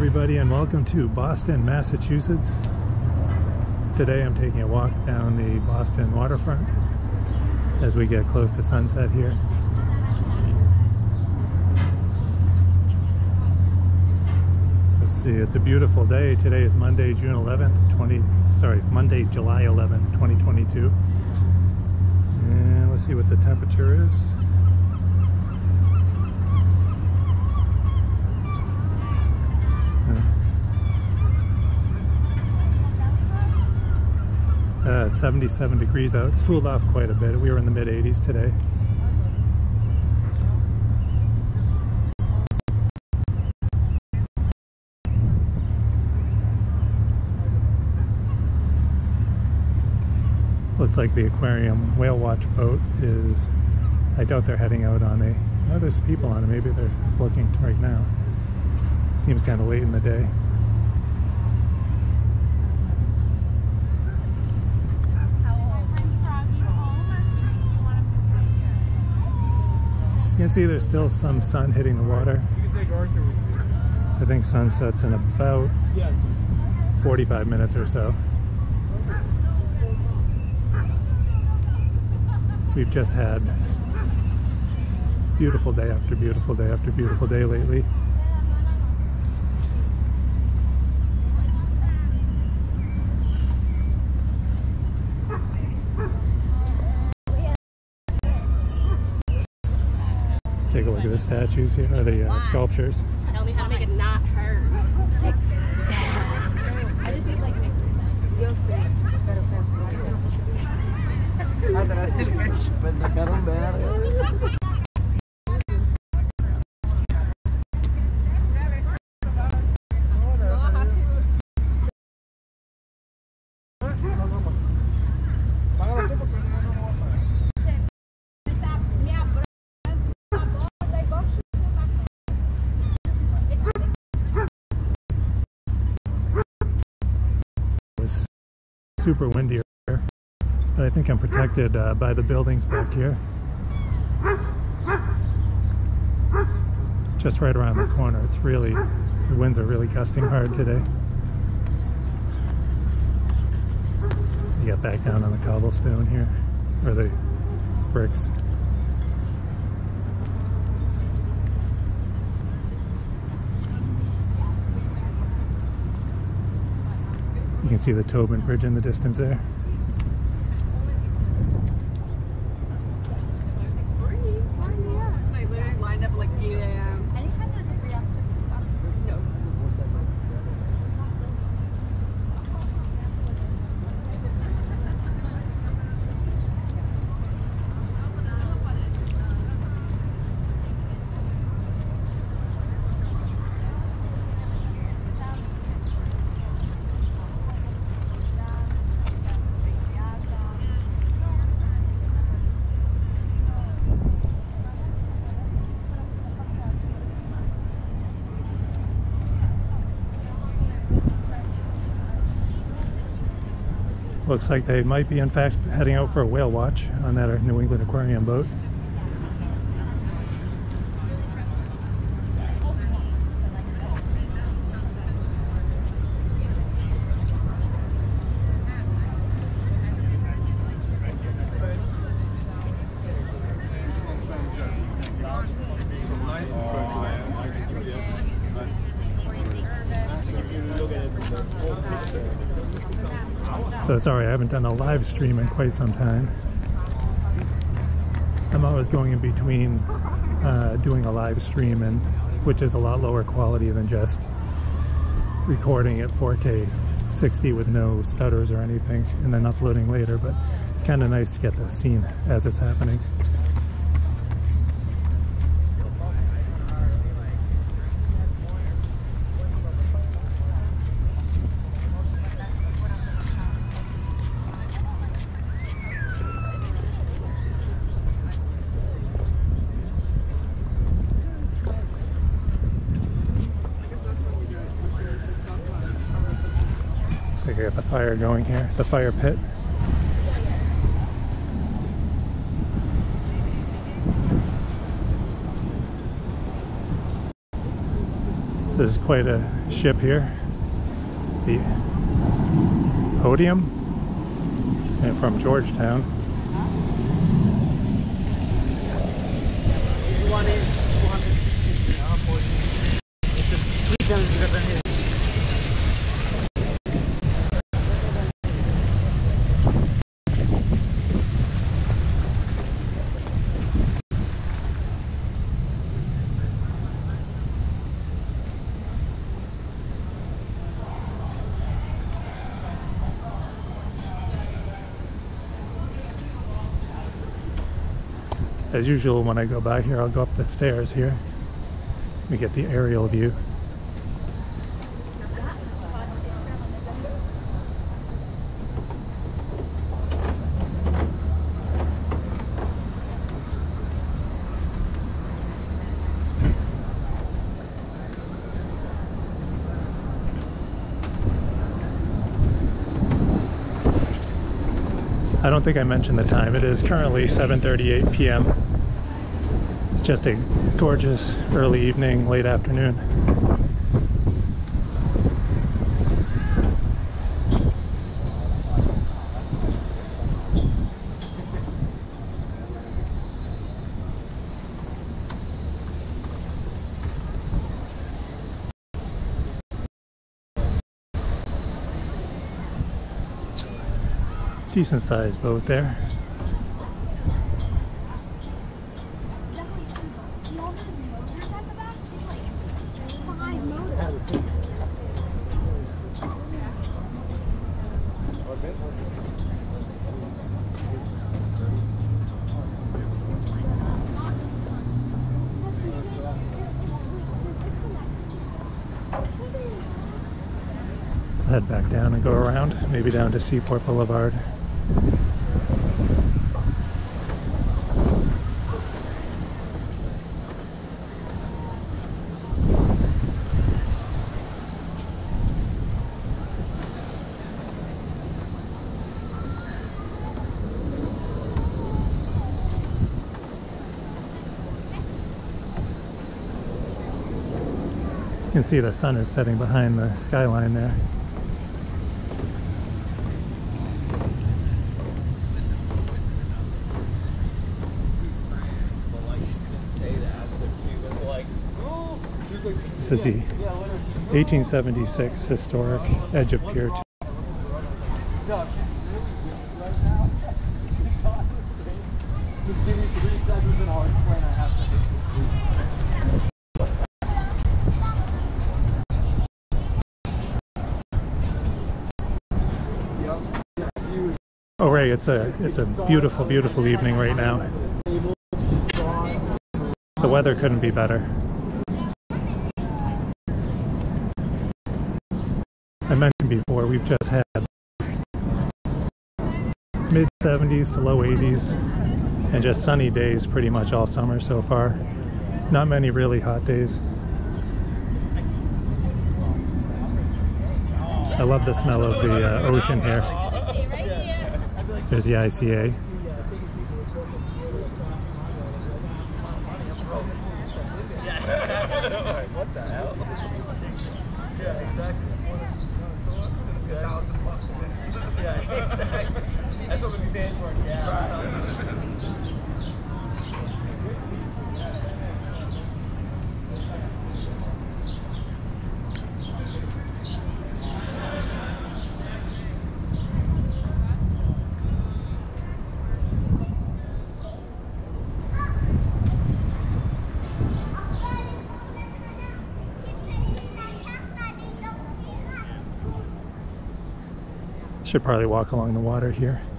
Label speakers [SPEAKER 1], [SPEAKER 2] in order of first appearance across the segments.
[SPEAKER 1] everybody, and welcome to Boston, Massachusetts. Today I'm taking a walk down the Boston waterfront as we get close to sunset here. Let's see, it's a beautiful day. Today is Monday, June 11th, 20, sorry, Monday, July 11th, 2022. And let's see what the temperature is. It's 77 degrees out. It's cooled off quite a bit. We were in the mid 80s today. Looks like the aquarium whale watch boat is, I doubt they're heading out on a, oh, there's people on it. Maybe they're looking right now. Seems kind of late in the day. You can see, there's still some sun hitting the water. I think sunsets in about 45 minutes or so. We've just had beautiful day after beautiful day after beautiful day lately. Take a look at the statues here, or the uh, sculptures.
[SPEAKER 2] Tell me how to make it not hurt. I just need like
[SPEAKER 3] Yo sé, pero se Atrás del gancho me sacaron verga. Págalo tú porque no no va a pagar.
[SPEAKER 1] It was super windy here, but I think I'm protected uh, by the buildings back here. Just right around the corner. It's really, the winds are really gusting hard today. You got back down on the cobblestone here, or the bricks. You can see the Tobin Bridge in the distance there.
[SPEAKER 2] I literally lined up at like 8 a.m.
[SPEAKER 4] Anytime there's a free opportunity.
[SPEAKER 2] No.
[SPEAKER 1] Looks like they might be, in fact, heading out for a whale watch on that New England Aquarium boat. So sorry, I haven't done a live stream in quite some time. I'm always going in between uh, doing a live stream, and which is a lot lower quality than just recording at 4K 60 with no stutters or anything, and then uploading later. But it's kind of nice to get the scene as it's happening. Looks like I got the fire going here, the fire pit. This is quite a ship here. The Podium and from Georgetown.
[SPEAKER 3] One is 250. It's a three times bigger than his.
[SPEAKER 1] As usual, when I go by here, I'll go up the stairs here. We get the aerial view. I don't think I mentioned the time. It is currently 7:38 p.m. It's just a gorgeous early evening, late afternoon. Decent sized boat there.
[SPEAKER 4] See all those motors at the back? It's like five motors.
[SPEAKER 1] head back down and go around, maybe down to Seaport Boulevard. You can see the sun is setting behind the skyline there. Is the 1876 historic Edge of Pier 2.
[SPEAKER 3] Just give me three seconds and I'll explain I have to
[SPEAKER 1] Oh Ray, it's a it's a beautiful, beautiful evening right now. The weather couldn't be better. I mentioned before we've just had mid 70s to low 80s and just sunny days pretty much all summer so far. Not many really hot days. I love the smell of the uh, ocean here. There's the ICA.
[SPEAKER 3] What the hell? Yeah, exactly. Yeah, exactly. That's what we stand for. Yeah.
[SPEAKER 1] Should probably walk along the water here.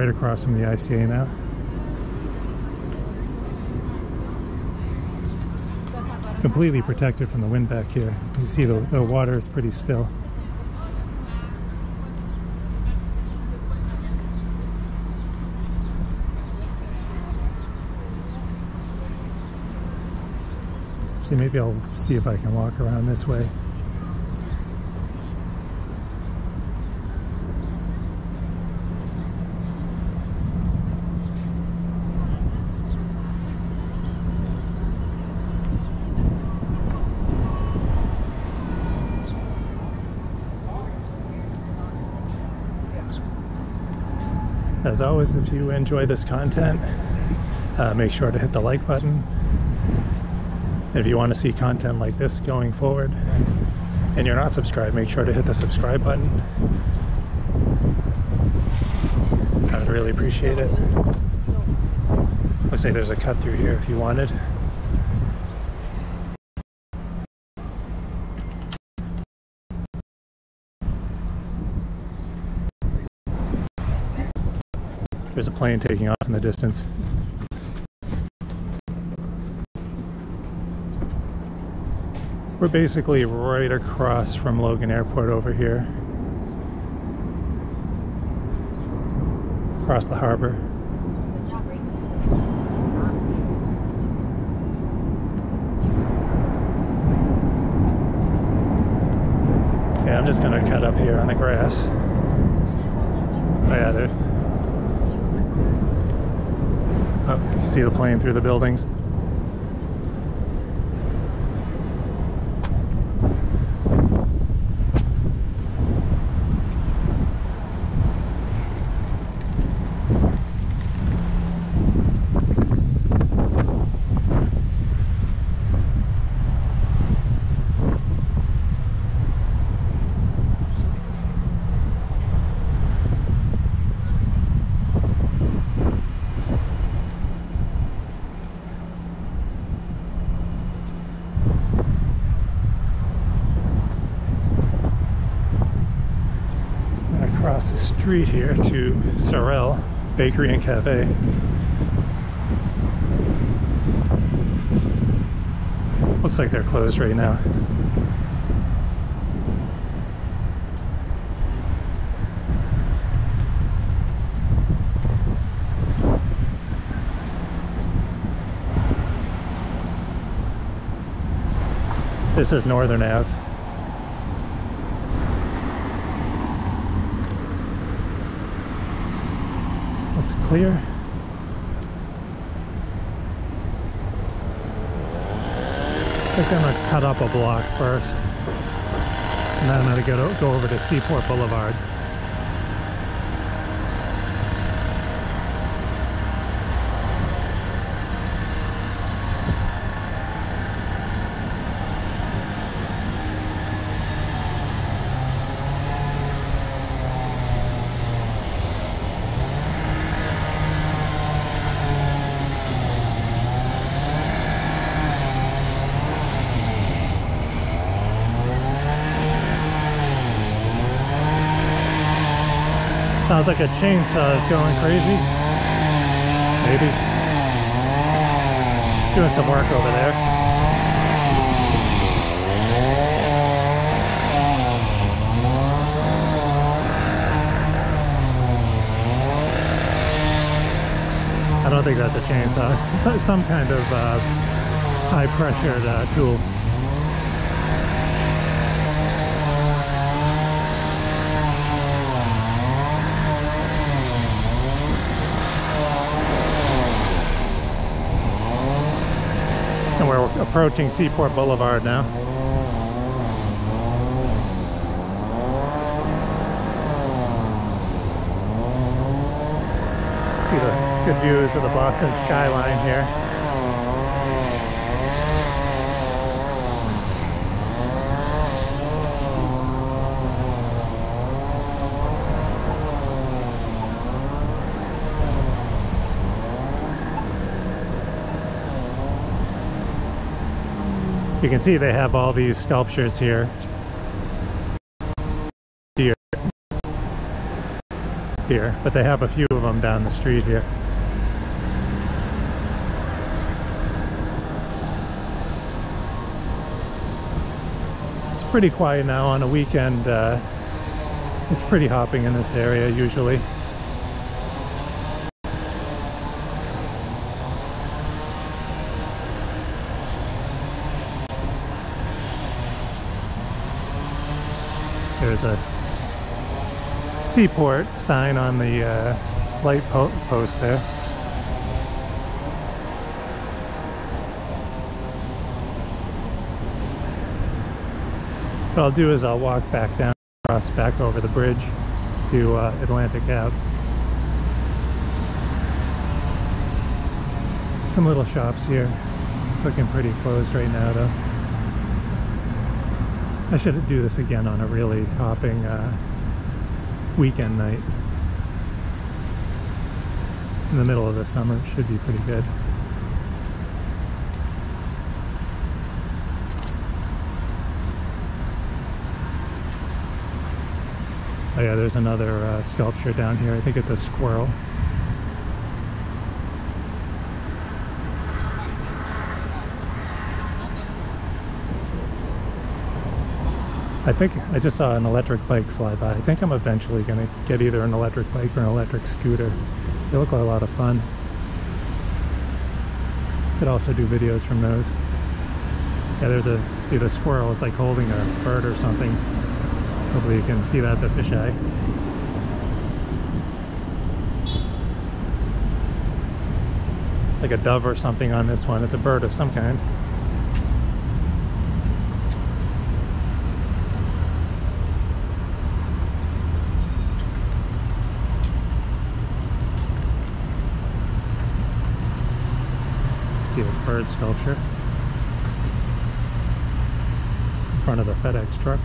[SPEAKER 1] Right across from the ICA now. Completely protected from the wind back here. You see the, the water is pretty still. See, maybe I'll see if I can walk around this way. As always, if you enjoy this content, uh, make sure to hit the like button. If you want to see content like this going forward and you're not subscribed, make sure to hit the subscribe button. I would really appreciate it. Looks like there's a cut through here if you wanted. There's a plane taking off in the distance. We're basically right across from Logan Airport over here. Across the harbor. Okay, I'm just gonna cut up here on the grass. Oh yeah, there. Oh, you see the plane through the buildings. And across the street here to Sorelle Bakery and Cafe. Looks like they're closed right now. This is Northern Ave. Looks clear. I think I'm gonna cut up a block first. And then I'm gonna go, go over to Seaport Boulevard. Sounds like a chainsaw is going crazy. Maybe. Doing some work over there. I don't think that's a chainsaw. It's some kind of uh, high pressured uh, tool. And we're approaching Seaport Boulevard now. See the good views of the Boston skyline here. You can see they have all these sculptures here. Deer. here, but they have a few of them down the street here. It's pretty quiet now on a weekend. Uh, it's pretty hopping in this area usually. There's a seaport sign on the uh, light po post there. What I'll do is I'll walk back down, cross back over the bridge to uh, Atlantic Ave. Some little shops here. It's looking pretty closed right now though. I should do this again on a really hopping uh, weekend night. In the middle of the summer, it should be pretty good. Oh yeah, there's another uh, sculpture down here. I think it's a squirrel. I think I just saw an electric bike fly by. I think I'm eventually going to get either an electric bike or an electric scooter. They look like a lot of fun. Could also do videos from those. Yeah, there's a, see the squirrel, it's like holding a bird or something. Hopefully you can see that, the fisheye. It's like a dove or something on this one. It's a bird of some kind. See this bird sculpture in front of the FedEx truck.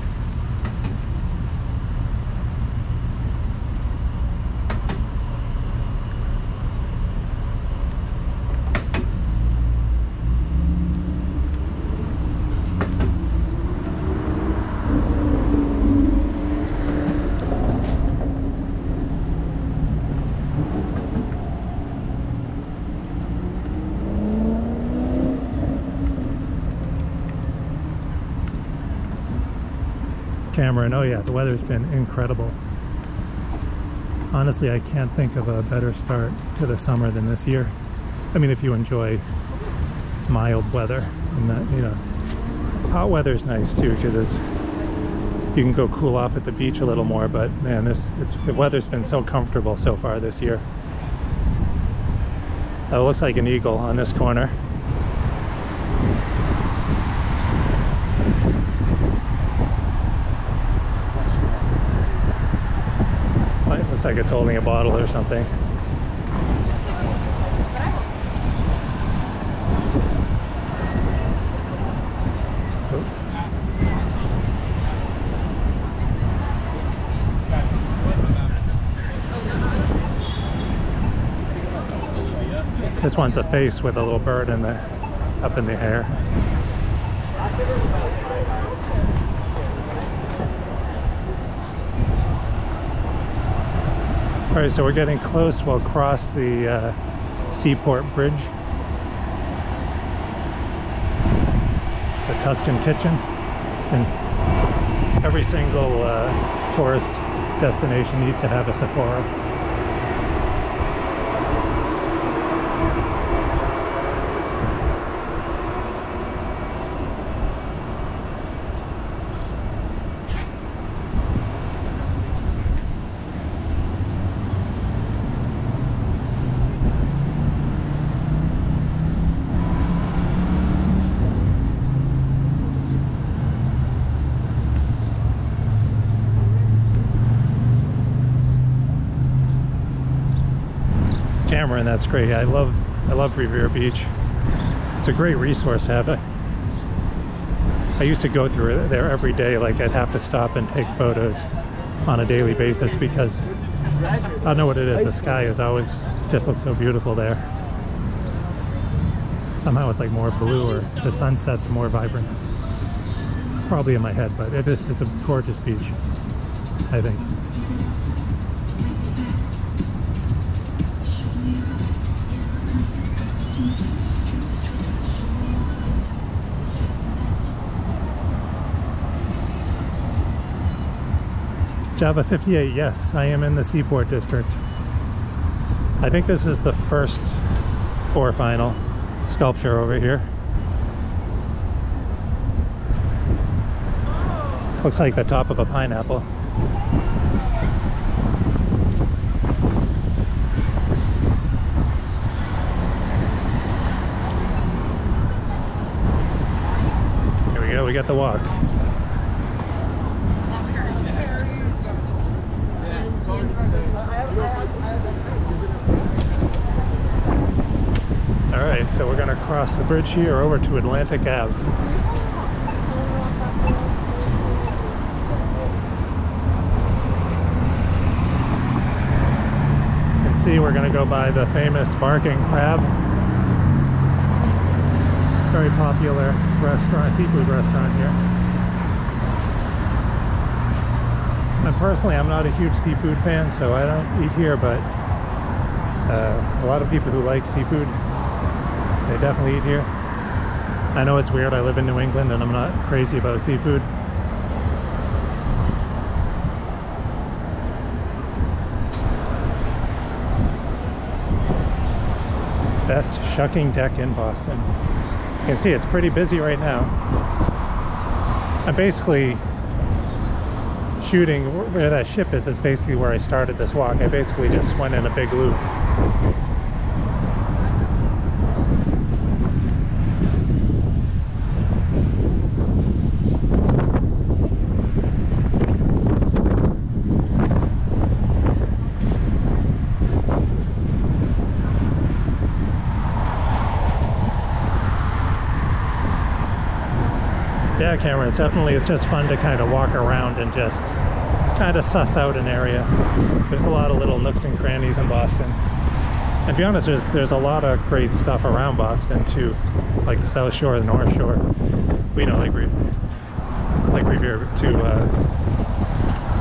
[SPEAKER 1] Cameron, oh yeah, the weather's been incredible. Honestly, I can't think of a better start to the summer than this year. I mean, if you enjoy mild weather and that, you know, hot weather's nice too because it's you can go cool off at the beach a little more. But man, this the weather's been so comfortable so far this year. That looks like an eagle on this corner. It looks like it's holding a bottle or something. This one's a face with a little bird in the up in the air. All right, so we're getting close. We'll cross the uh, Seaport Bridge. It's a Tuscan kitchen. And every single uh, tourist destination needs to have a Sephora. Cameron, that's great. I love I love Revere Beach. It's a great resource to have. it. I used to go through there every day. Like I'd have to stop and take photos on a daily basis because I don't know what it is. The sky is always just looks so beautiful there. Somehow it's like more blue or the sunset's more vibrant. It's probably in my head, but it is, it's a gorgeous beach, I think. Java 58, yes, I am in the Seaport District. I think this is the first four final sculpture over here. Looks like the top of a pineapple. Here we go, we got the walk. So we're gonna cross the bridge here over to Atlantic Ave. You can see we're gonna go by the famous Barking Crab. Very popular restaurant, seafood restaurant here. And personally, I'm not a huge seafood fan, so I don't eat here, but uh, a lot of people who like seafood, they definitely eat here. I know it's weird, I live in New England and I'm not crazy about seafood. Best shucking deck in Boston. You can see it's pretty busy right now. I'm basically shooting where that ship is is basically where I started this walk. I basically just went in a big loop. Yeah, Cameron, it's definitely, it's just fun to kind of walk around and just kind of suss out an area. There's a lot of little nooks and crannies in Boston. And to be honest, there's, there's a lot of great stuff around Boston too, like the South Shore, the North Shore. We know, like, we, like Revere to uh,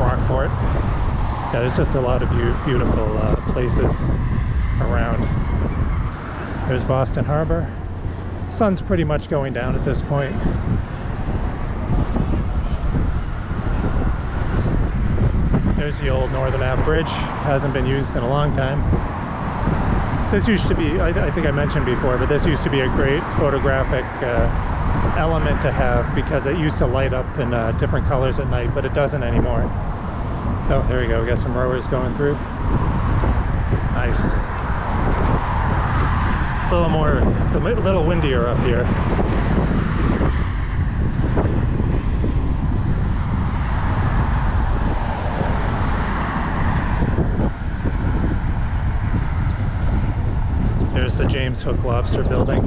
[SPEAKER 1] Rockport. Yeah, there's just a lot of beau- beautiful uh, places around. There's Boston Harbor. Sun's pretty much going down at this point. There's the old Northern Ave Bridge. Hasn't been used in a long time. This used to be, I, I think I mentioned before, but this used to be a great photographic uh, element to have because it used to light up in uh, different colors at night, but it doesn't anymore. Oh, there we go. We got some rowers going through. Nice. It's a little more, it's a little windier up here. There's the James Hook Lobster Building.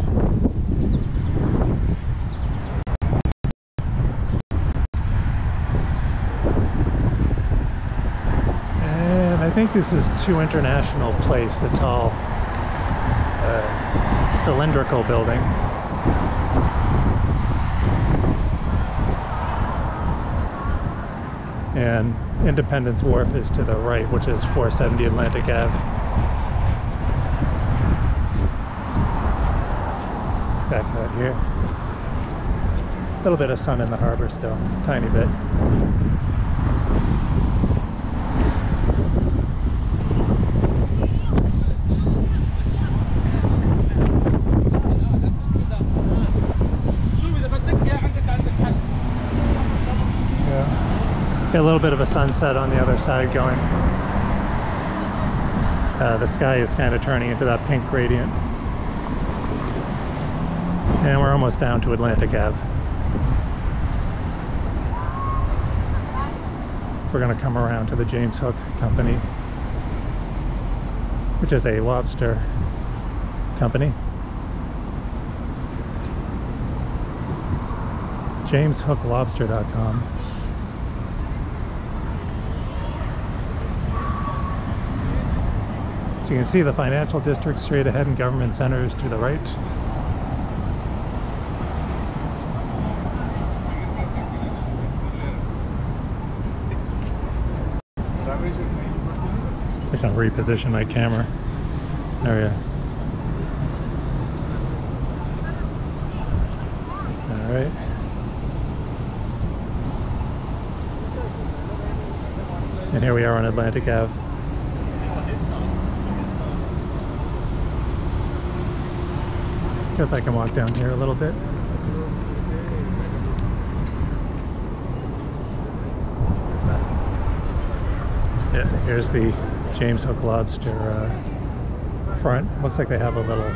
[SPEAKER 1] And I think this is Two International Place, the tall uh, cylindrical building. And Independence Wharf is to the right, which is 470 Atlantic Ave. back out here. A little bit of sun in the harbor still, tiny bit. a little bit of a sunset on the other side going. Uh, the sky is kind of turning into that pink gradient. And we're almost down to Atlantic Ave. We're going to come around to the James Hook Company, which is a lobster company. JamesHookLobster.com. So you can see the financial district straight ahead and government centers to the right. I can reposition my camera. There we go. All right. And here we are on Atlantic Ave. Guess I can walk down here a little bit. Yeah, here's the James Hook Lobster uh, front. Looks like they have a little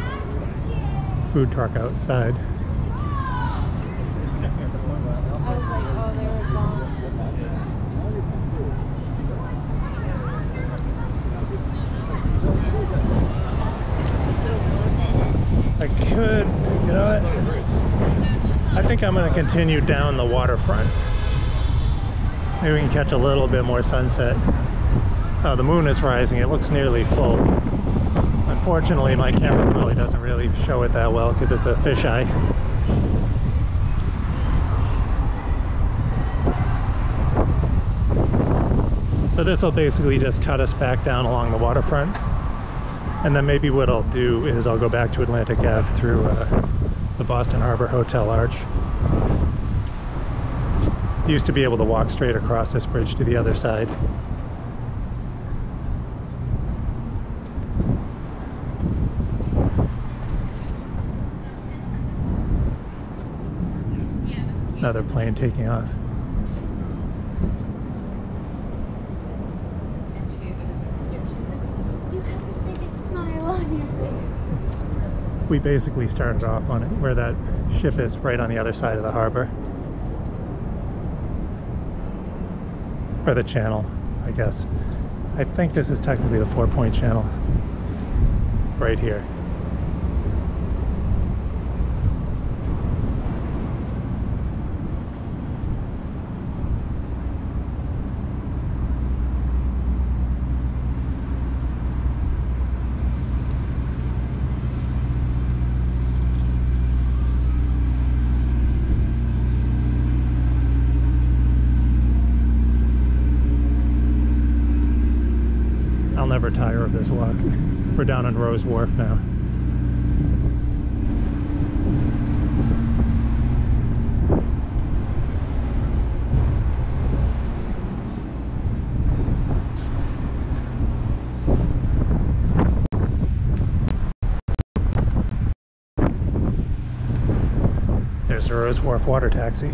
[SPEAKER 1] food truck outside.
[SPEAKER 2] I
[SPEAKER 1] could, you know what? I think I'm going to continue down the waterfront. Maybe we can catch a little bit more sunset. Oh, the moon is rising. It looks nearly full. Unfortunately, my camera really doesn't really show it that well because it's a fisheye. So this will basically just cut us back down along the waterfront. And then maybe what I'll do is I'll go back to Atlantic Ave through uh, the Boston Harbor Hotel Arch. Used to be able to walk straight across this bridge to the other side. Another plane taking off.
[SPEAKER 4] You have the biggest smile on your face.
[SPEAKER 1] We basically started off on it where that ship is right on the other side of the harbor. Or the channel, I guess. I think this is technically the Fort Point Channel. Right here. I'll never tire of this walk. We're down on Rowes Wharf now. There's the Rowes Wharf water taxi.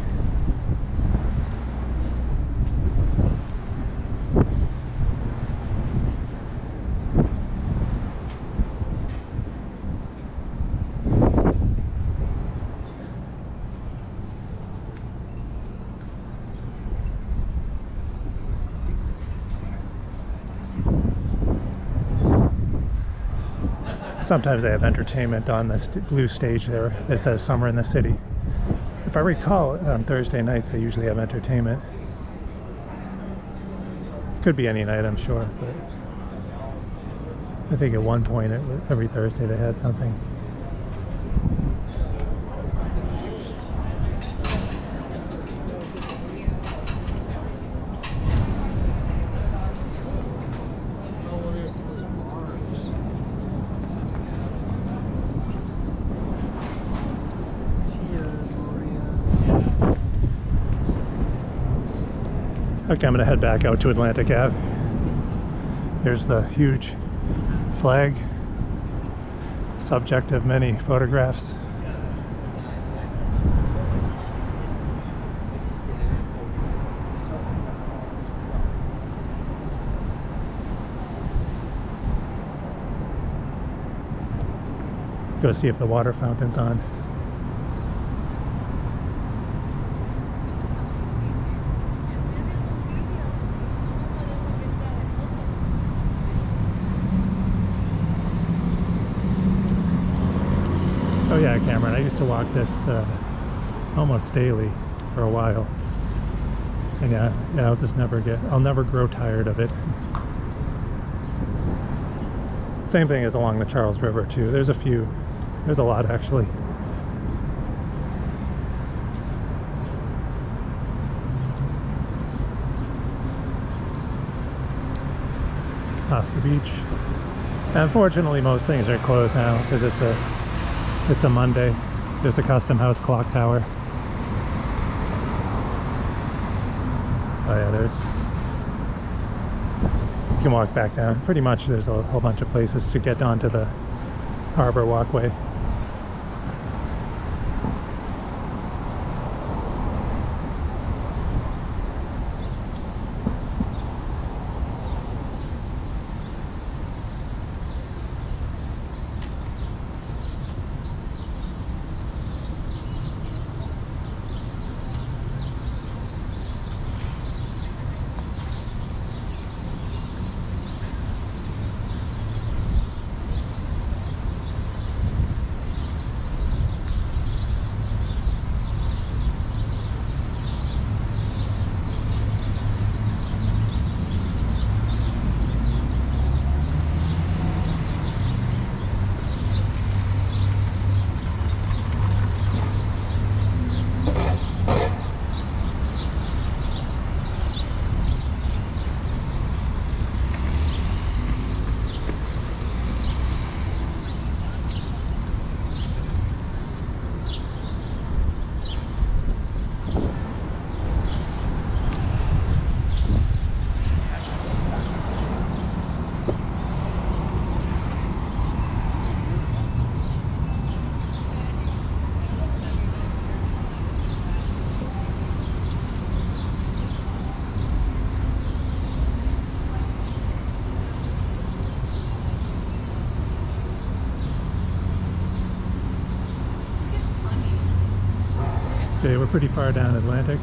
[SPEAKER 1] Sometimes they have entertainment on the blue stage there that says Summer in the City. If I recall, on Thursday nights they usually have entertainment. Could be any night, I'm sure, but I think at one point it every Thursday they had something. I'm gonna head back out to Atlantic Ave. Here's the huge flag, subject of many photographs. Go see if the water fountain's on. Oh yeah, Cameron. I used to walk this uh, almost daily for a while, and yeah, yeah, I'll just never get. I'll never grow tired of it. Same thing as along the Charles River too. There's a few. There's a lot actually. Oscar Beach. Unfortunately, most things are closed now because it's a it's a Monday. There's a custom house clock tower. Oh yeah, there's... You can walk back down. Pretty much there's a whole bunch of places to get onto the harbor walkway. We're pretty far down Atlantic.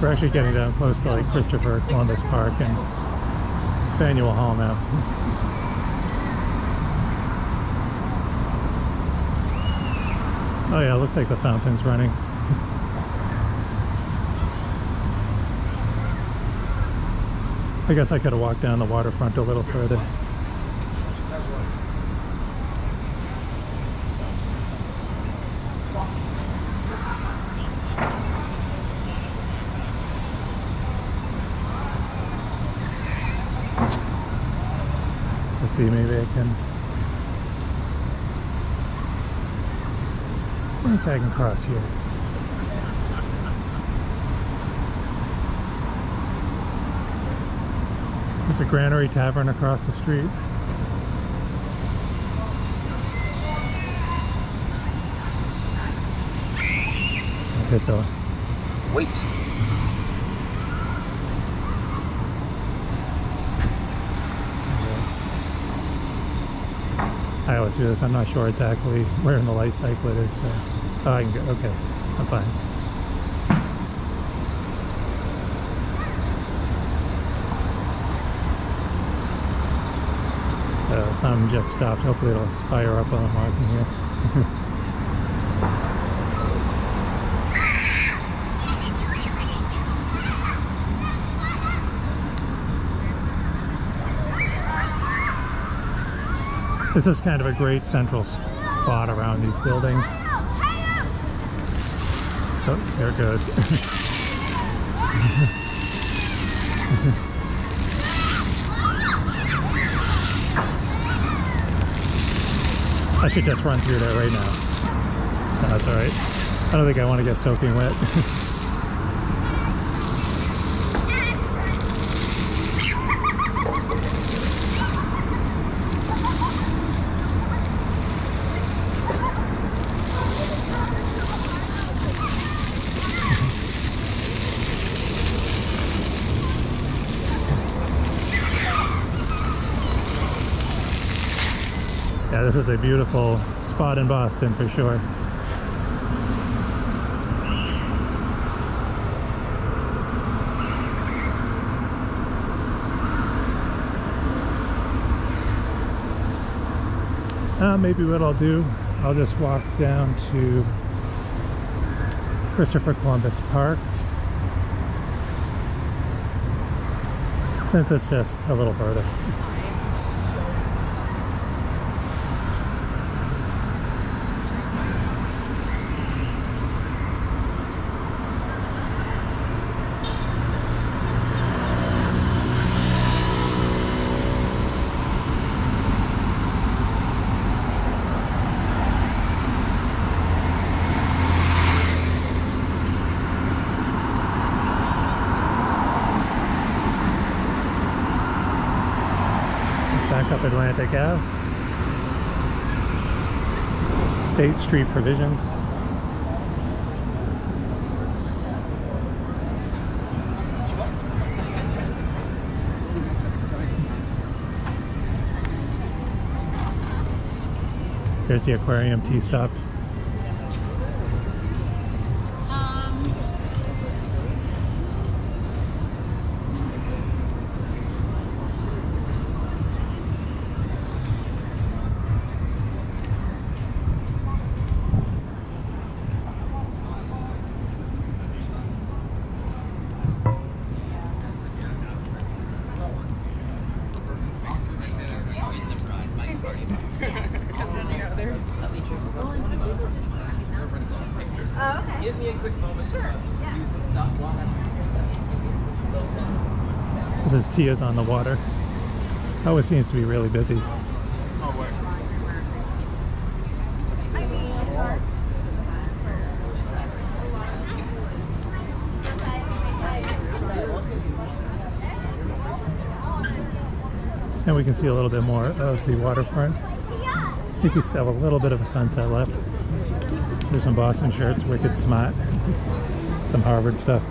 [SPEAKER 1] We're actually getting down close to like Christopher Columbus Park and Faneuil Hall now. Oh yeah, looks like the fountain's running. I guess I could have walked down the waterfront a little further. See, maybe I can. I think I can cross here. There's a Granary Tavern across the street. Hit the
[SPEAKER 3] Wait.
[SPEAKER 1] Do this. I'm not sure exactly where in the life cycle it is. So. Oh, I can go. Okay, I'm fine. Uh, I'm just stopped. Hopefully it'll fire up while I'm walking here. This is kind of a great central spot around these buildings. Oh, there it goes. I should just run through there right now. No, that's alright. I don't think I want to get soaking wet. this is a beautiful spot in Boston for sure. Uh, maybe what I'll do, I'll just walk down to Christopher Columbus Park. Since it's just a little further. Street Provisions. There's the aquarium T stop.
[SPEAKER 4] Um, oh, okay.
[SPEAKER 3] Give me a quick moment.
[SPEAKER 4] Sure, yeah.
[SPEAKER 3] Do some stuff while I'm
[SPEAKER 1] This is Tia's on the water. Always seems to be really busy. And we can see a little bit more of the waterfront. I think we still have a little bit of a sunset left. There's some Boston shirts, Wicked Smart, some Harvard stuff.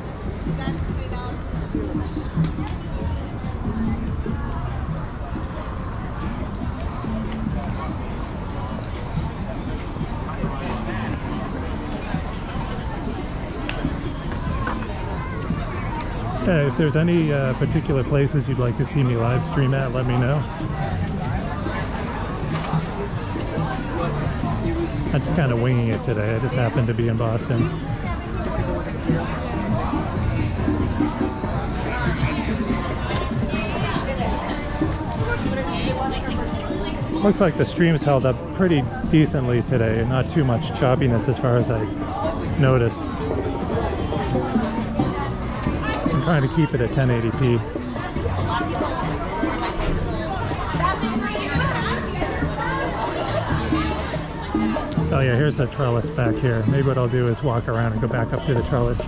[SPEAKER 1] Uh, if there's any uh, particular places you'd like to see me live stream at, let me know. I'm just kind of winging it today. I just happened to be in Boston. Looks like the stream's held up pretty decently today, not too much choppiness as far as I noticed. I'm trying to keep it at 1080p. Oh yeah, here's the trellis back here. Maybe what I'll do is walk around and go back up to the trellis.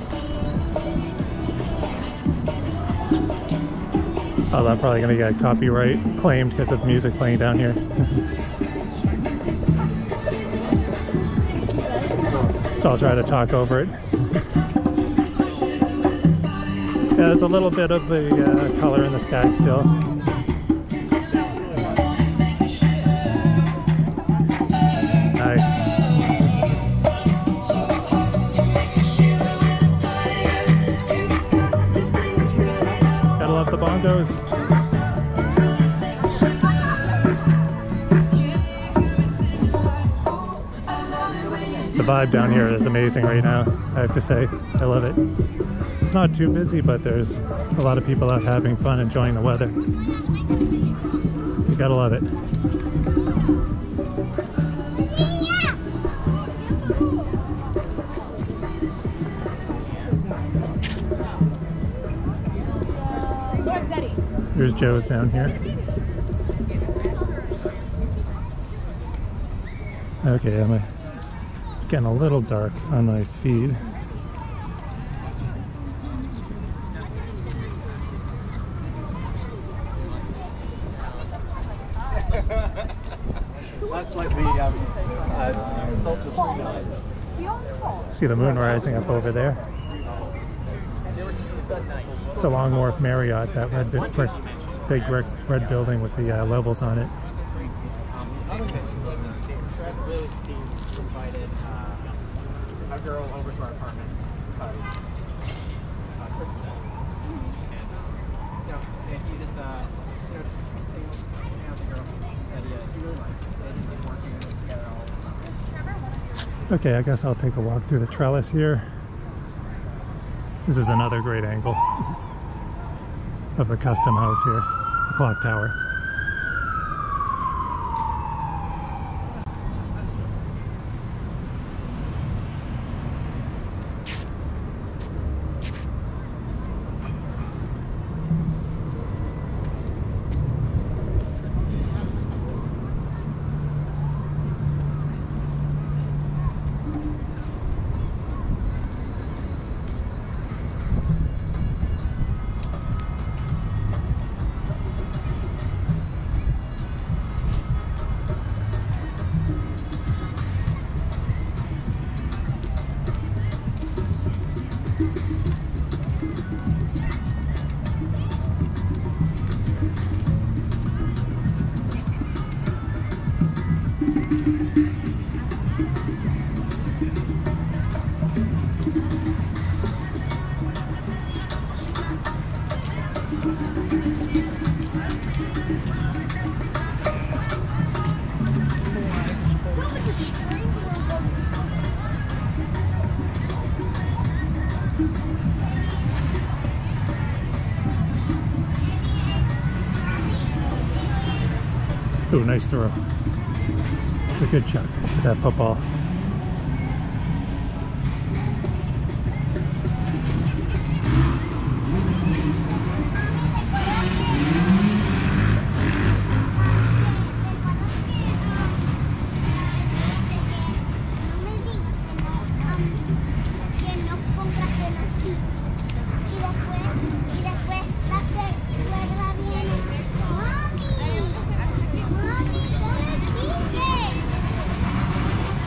[SPEAKER 1] Oh, I'm probably gonna get copyright claimed because of the music playing down here. so I'll try to talk over it. Yeah, there's a little bit of the uh, color in the sky still. Vibe down here is amazing right now, I have to say. I love it. It's not too busy, but there's a lot of people out having fun, enjoying the weather. You gotta love it. Here's Joe's down here. Okay, I'm getting a little dark on my feed.
[SPEAKER 3] That's like the um, uh, salt the food.
[SPEAKER 1] See the moon rising up over there.
[SPEAKER 3] There were two stud nights.
[SPEAKER 1] It's a Long Wharf Marriott, that red, bi- brick, big red, red building with the uh, levels on it.
[SPEAKER 3] Really, Steve invited uh, a girl over to our apartment because uh, Christmas. And, you know, and he just, uh, you know, you know, hang out with the girl that he, uh, he really liked. They just like working together all the time.
[SPEAKER 1] Okay, I guess I'll take a walk through the trellis here. This is another great angle of the custom house here, the clock tower. Nice throw. A good chuck with that football.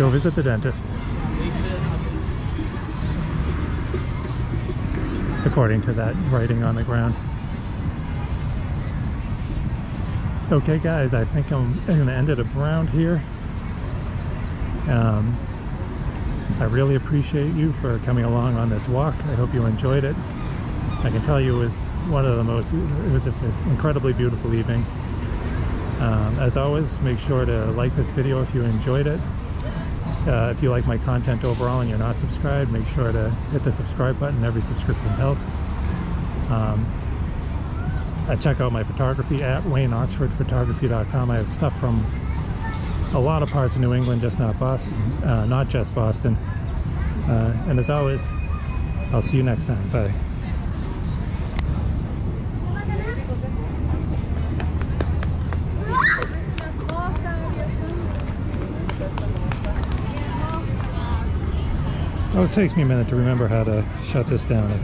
[SPEAKER 1] Go visit the dentist. According to that writing on the ground. Okay guys, I think I'm going to end it around here. Um, I really appreciate you for coming along on this walk. I hope you enjoyed it. I can tell you it was one of the most, it was just an incredibly beautiful evening. Um, as always, make sure to like this video if you enjoyed it. Uh, if you like my content overall and you're not subscribed, make sure to hit the subscribe button. Every subscription helps. Um, uh, check out my photography at wayneoxfordphotography.com. I have stuff from a lot of parts of New England, just not Boston, uh, not just Boston. Uh, and as always, I'll see you next time. Bye. Oh, it takes me a minute to remember how to shut this down. I think